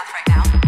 south right now.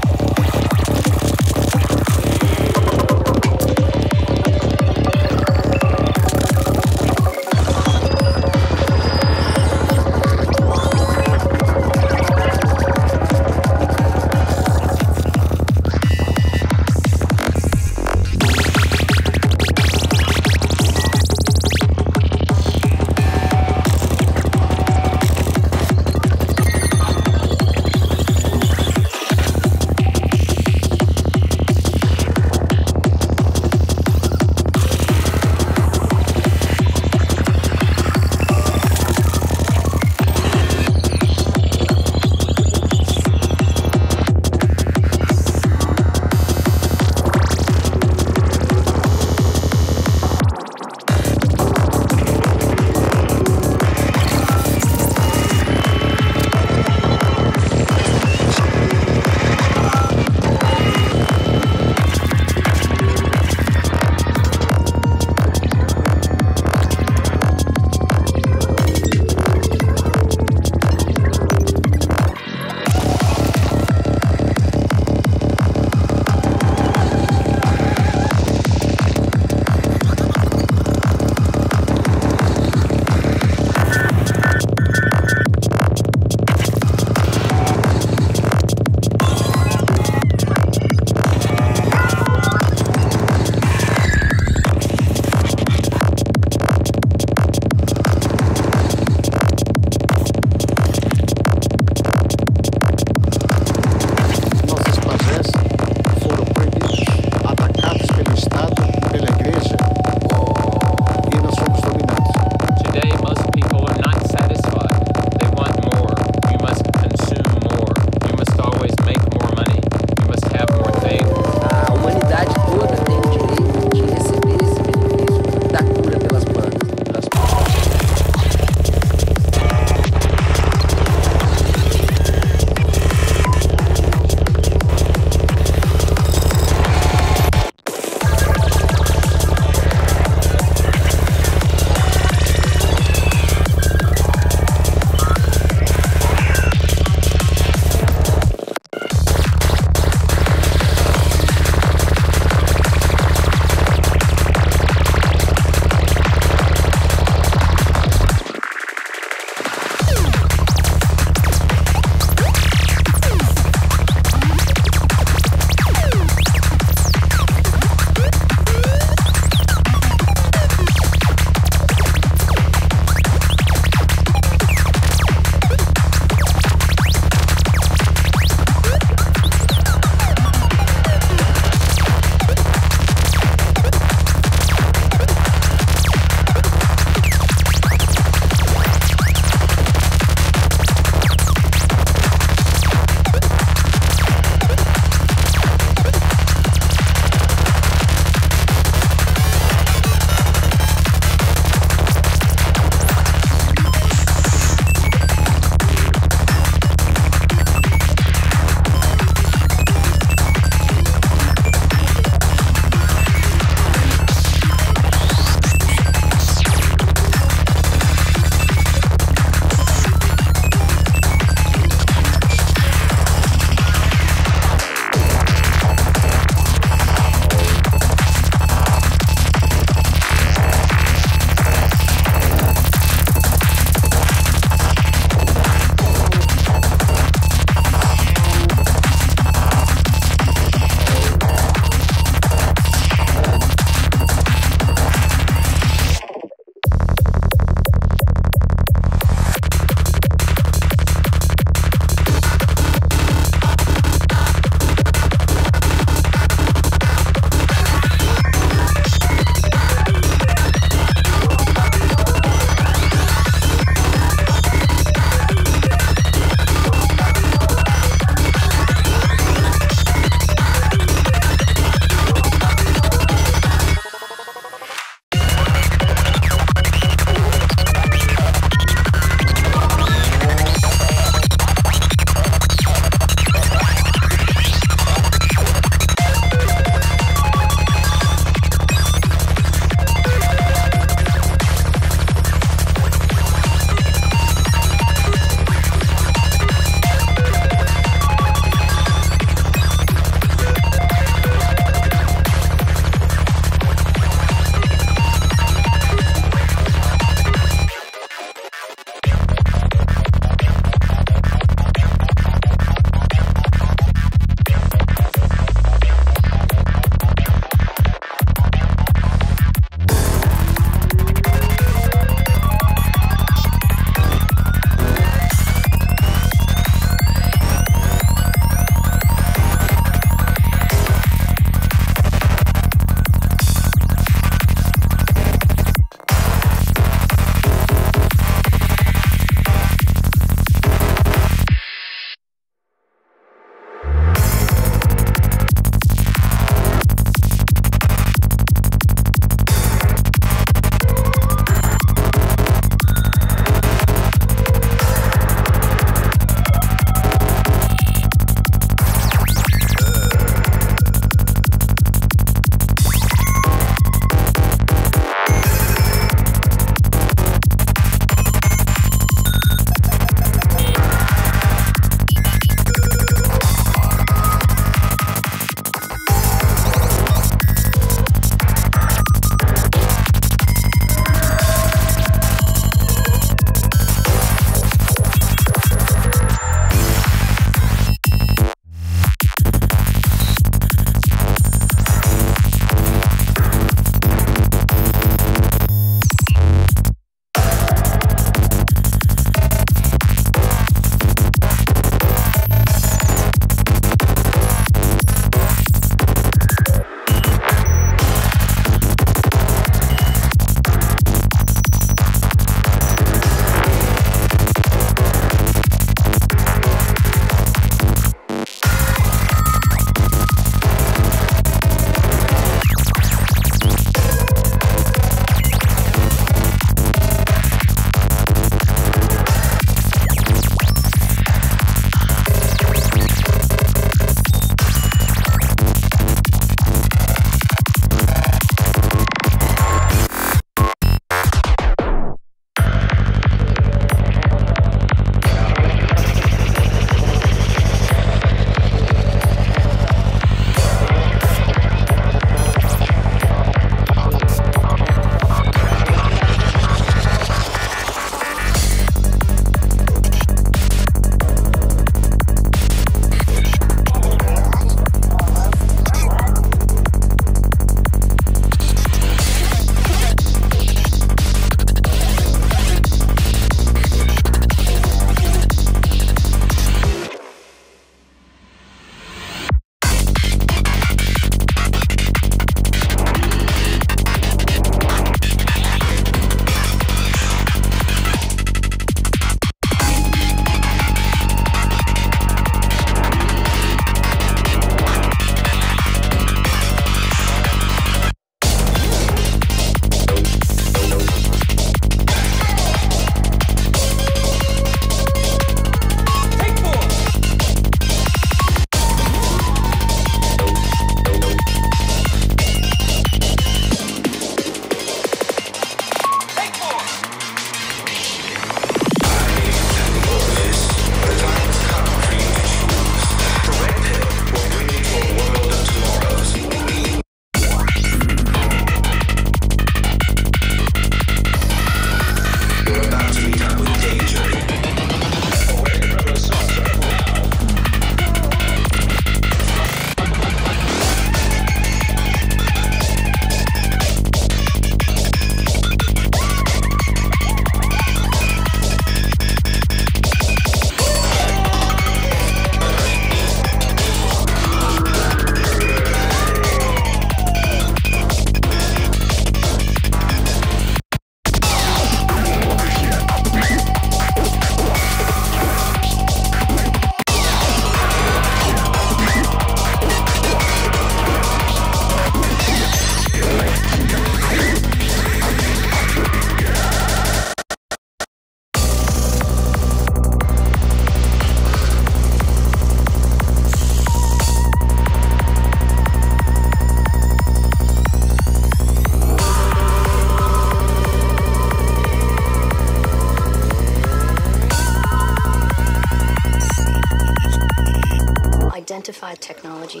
Wi-Fi technology.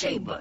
chamber.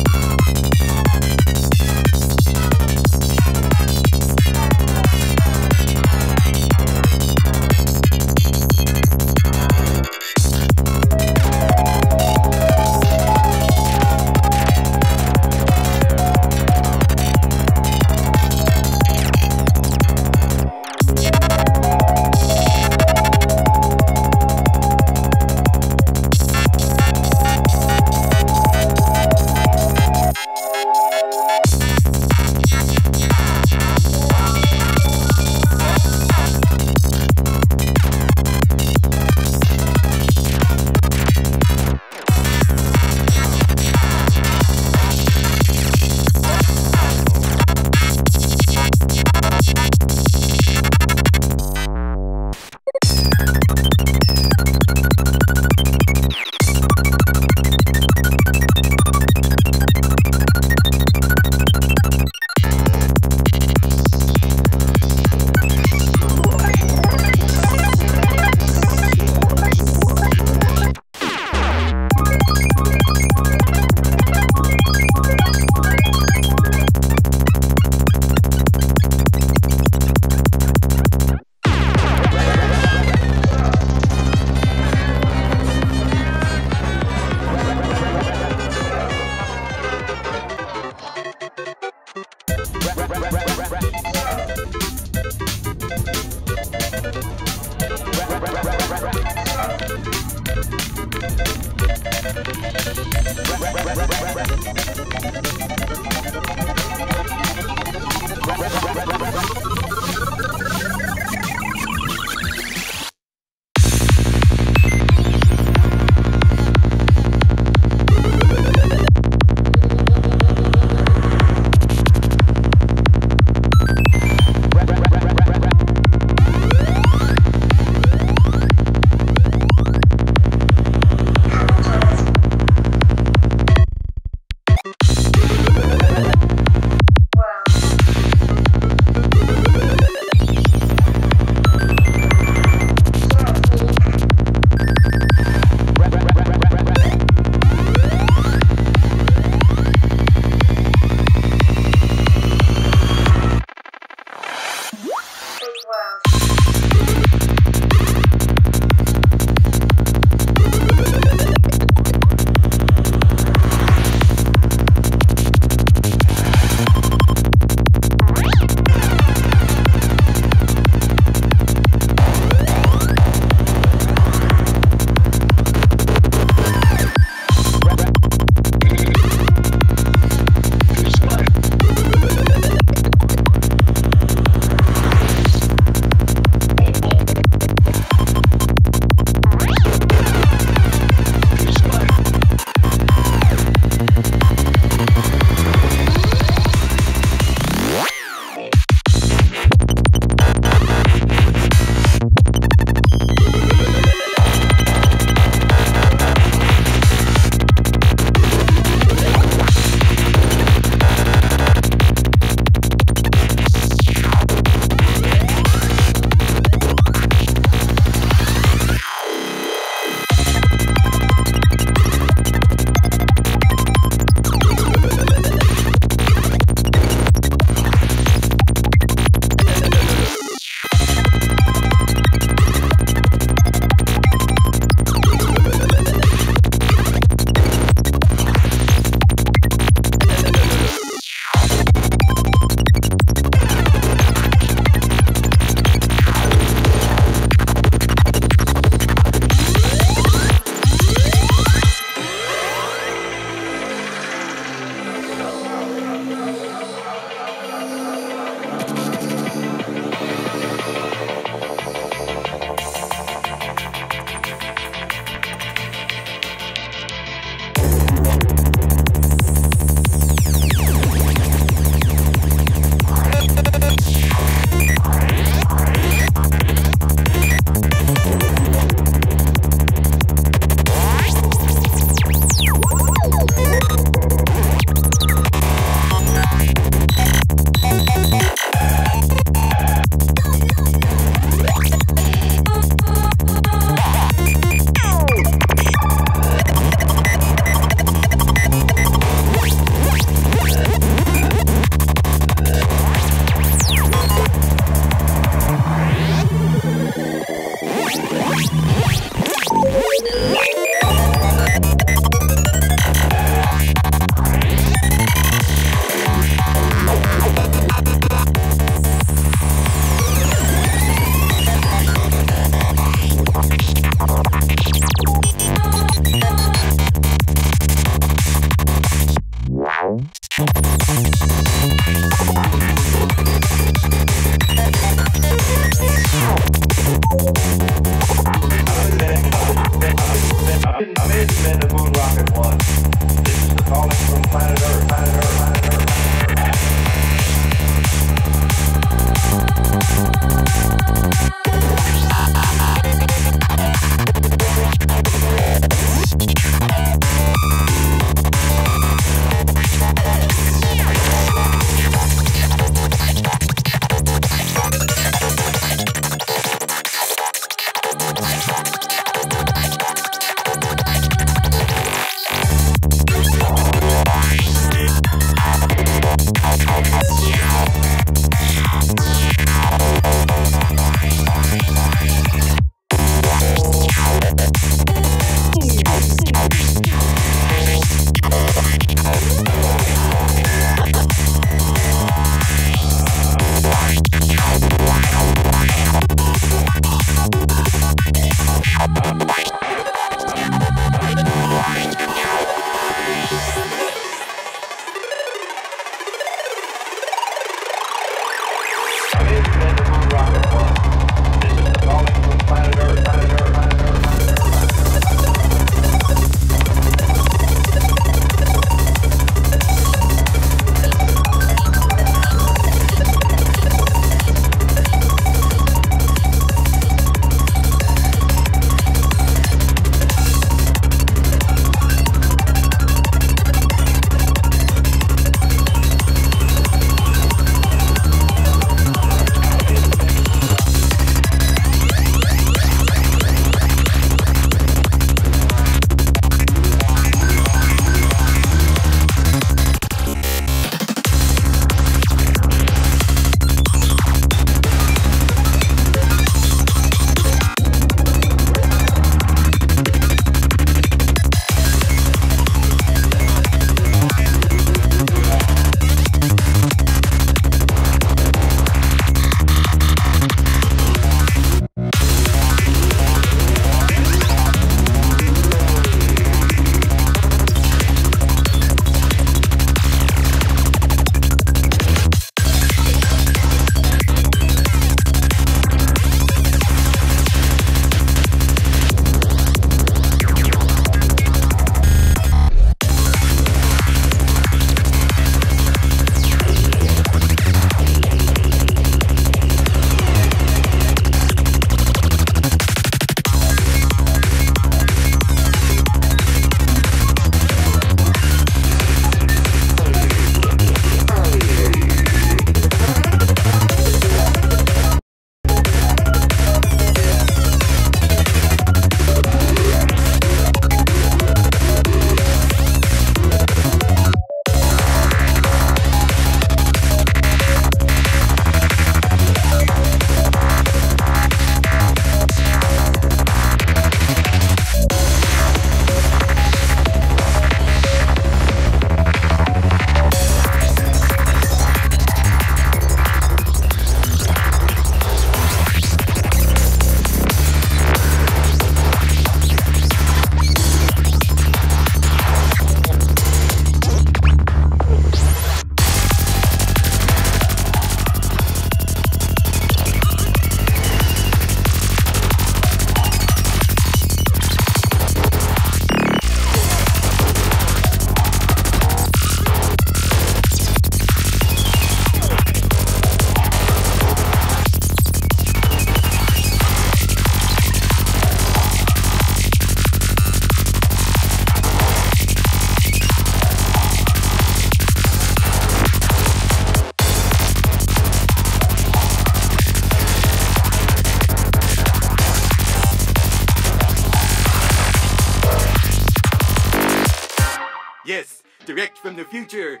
Future.